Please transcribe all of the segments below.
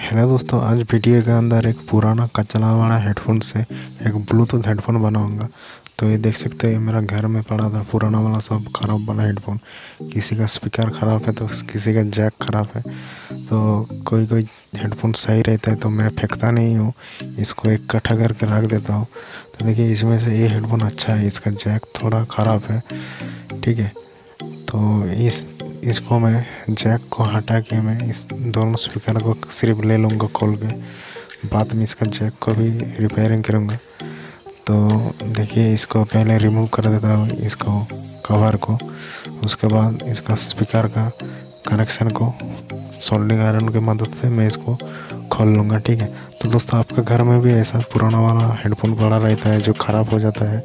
Hello दोस्तों, आज video के अंदर एक पुराना कचला वाला हेडफोन से एक ब्लूटूथ हेडफोन बनाऊँगा। तो ये देख सकते हैं मेरा घर में पड़ा था, पुराना वाला, सब खराब वाला हेडफोन। किसी का स्पीकर ख़राब है तो किसी का जैक ख़राब है। तो कोई कोई हेडफोन सही रहता है तो मैं फेंकता नहीं हूँ, इसको एक इकट्ठा करके रख देता हूँ। तो देखिए, इसमें से ये हेडफोन अच्छा है, इसका जैक थोड़ा ख़राब है, ठीक है। तो इस इसको मैं जैक को हटा के मैं इस दोनों स्पीकर को सिर्फ़ ले लूँगा खोल के। बाद में इसका जैक को भी रिपेयरिंग करूँगा। तो देखिए, इसको पहले रिमूव कर देता हूँ, इसको कवर को। उसके बाद इसका स्पीकर का कनेक्शन को सोल्डिंग आयरन की मदद से मैं इसको खोल लूँगा, ठीक है? तो दोस्तों, आपके घर में भी ऐसा पुराना वाला हेडफोन पड़ा रहता है जो ख़राब हो जाता है।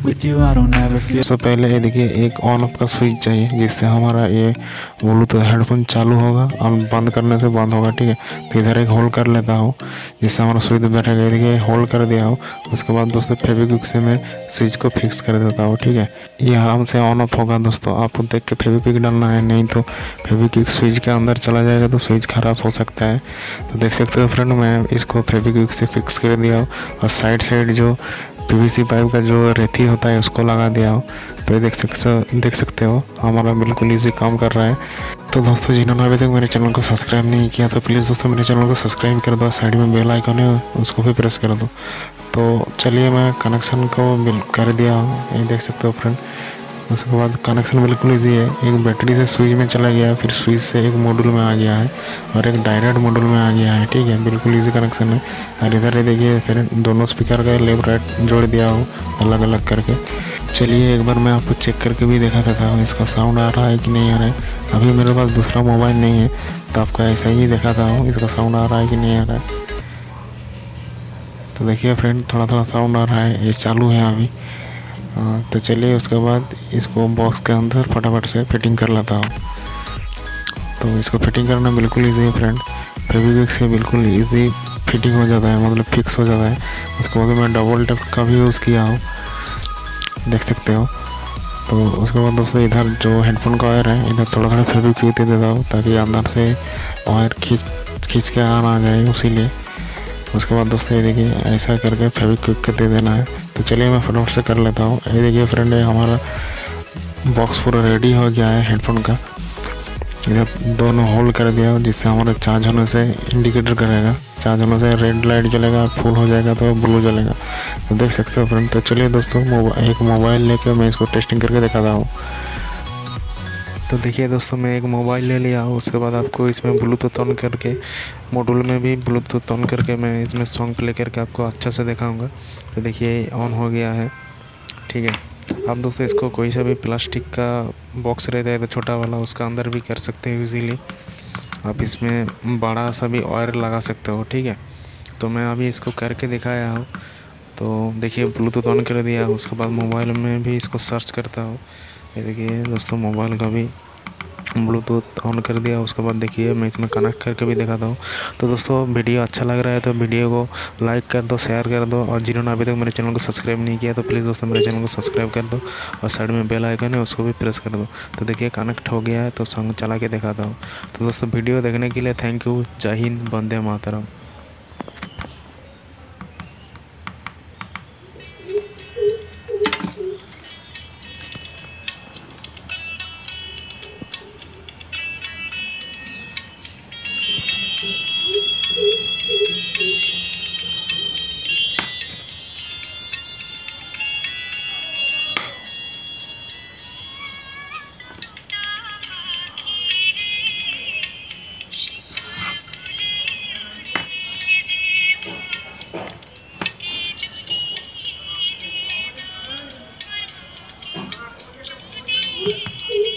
सबसे पहले ये देखिए, एक ऑन ऑफ़ का स्विच चाहिए, जिससे हमारा ये ब्लूटूथ हेडफोन चालू होगा और बंद करने से बंद होगा, ठीक है? तो इधर एक होल्ड कर लेता हूँ, जिससे हमारा स्विच बैठेगा। देखिए होल्ड कर दिया हो, उसके बाद दोस्तों फेविक्विक से मैं स्विच को फिक्स कर देता हूँ, ठीक है? ये आराम से ऑन ऑफ़ होगा दोस्तों आपको देख के फेविक्विक डालना है, नहीं तो फेविक्विक स्विच के अंदर चला जाएगा तो स्विच खराब हो सकता है। तो देख सकते हो फ्रेंड मैं इसको फेविक्विक से फिक्स कर दिया हूँ, और साइड साइड जो पीवीसी पाइप का जो रेती होता है, उसको लगा दिया हो। तो ये देख सकते देख सकते हो, हमारा बिल्कुल इजी काम कर रहा है। तो दोस्तों, जिन्होंने अभी तक मेरे चैनल को सब्सक्राइब नहीं किया तो प्लीज़ दोस्तों, मेरे चैनल को सब्सक्राइब कर दो, साइड में बेल आइकन है, उसको भी प्रेस कर दो। तो चलिए, मैं कनेक्शन को कर दिया हूँ, ये देख सकते हो फ्रेंड उसके बाद कनेक्शन बिल्कुल इजी है। एक बैटरी से स्विच में चला गया, फिर स्विच से एक मॉड्यूल में आ गया है और एक डायरेक्ट मॉड्यूल में आ गया है, ठीक है? बिल्कुल इजी कनेक्शन है। और इधर ही देखिए, फिर दोनों स्पीकर का लेफ़्ट राइट जोड़ दिया हो अलग अलग करके। चलिए, एक बार मैं आपको चेक करके भी देखा देता हूँ इसका साउंड आ रहा है कि नहीं आ रहा है। अभी मेरे पास दूसरा मोबाइल नहीं है तो आपका ऐसा ही देखा था इसका साउंड आ रहा है कि नहीं आ रहा है। तो देखिए फ्रेंड थोड़ा थोड़ा साउंड आ रहा है, ये चालू है अभी। हाँ, तो चलिए उसके बाद इसको बॉक्स के अंदर फटाफट से फिटिंग कर लेता हूँ। तो इसको फिटिंग करना बिल्कुल ईजी है फ्रेंड फेविक्विक से बिल्कुल ईजी फिटिंग हो जाता है मतलब फिक्स हो जाता है। उसके बाद मैं डबल टप का भी यूज़ किया हूँ। देख सकते हो। तो उसके बाद दोस्तों इधर जो हेडफोन का वायर है इधर थोड़ा थोड़ा फेविक्विक दे देता हूँ ताकि अंदर से वायर खींच खींच के आ जाए उसी लिए। उसके बाद दोस्तों ये देखिए ऐसा करके फेविक्विक के दे देना है। तो चलिए मैं फटाफट से कर लेता हूँ। ये देखिए फ्रेंड ये हमारा बॉक्स पूरा रेडी हो गया है हेडफोन का। इधर दोनों होल्ड कर दिया, जिससे हमारा चार्ज होने से इंडिकेटर करेगा। चार्ज होने से रेड लाइट जलेगा फुल हो जाएगा तो ब्लू जलेगा। तो देख सकते हो फ्रेंड तो चलिए दोस्तों एक मोबाइल लेकर मैं इसको टेस्टिंग करके दिखाता हूँ। तो देखिए दोस्तों, मैं एक मोबाइल ले लिया, उसके बाद आपको इसमें ब्लूटूथ ऑन करके मॉड्यूल में भी ब्लूटूथ ऑन करके मैं इसमें सॉन्ग प्ले करके आपको अच्छा से दिखाऊँगा। तो देखिए ऑन हो गया है। ठीक है। आप दोस्तों, इसको कोई सा भी प्लास्टिक का बॉक्स रहता है तो छोटा वाला, उसका अंदर भी कर सकते हो इजीली आप इसमें बड़ा सा भी वायर लगा सकते हो, ठीक है। तो मैं अभी इसको करके दिखाया हूँ। तो देखिए ब्लूटूथ ऑन कर दिया, उसके बाद मोबाइल में भी इसको सर्च करता हूँ। ये देखिए दोस्तों मोबाइल का भी ब्लूटूथ ऑन कर दिया। उसके बाद देखिए, मैं इसमें कनेक्ट करके भी दिखाता हूँ। तो दोस्तों, वीडियो अच्छा लग रहा है तो वीडियो को लाइक कर दो शेयर कर दो। और जिन्होंने अभी तक मेरे चैनल को सब्सक्राइब नहीं किया तो प्लीज़ दोस्तों, मेरे चैनल को सब्सक्राइब कर दो। और साइड में बेल आइकन है, उसको भी प्रेस कर दो। तो देखिए कनेक्ट हो गया है तो सॉन्ग चला के दिखाता हूँ। तो दोस्तों, वीडियो देखने के लिए थैंक यू जय हिंद, वंदे मातरम। 你。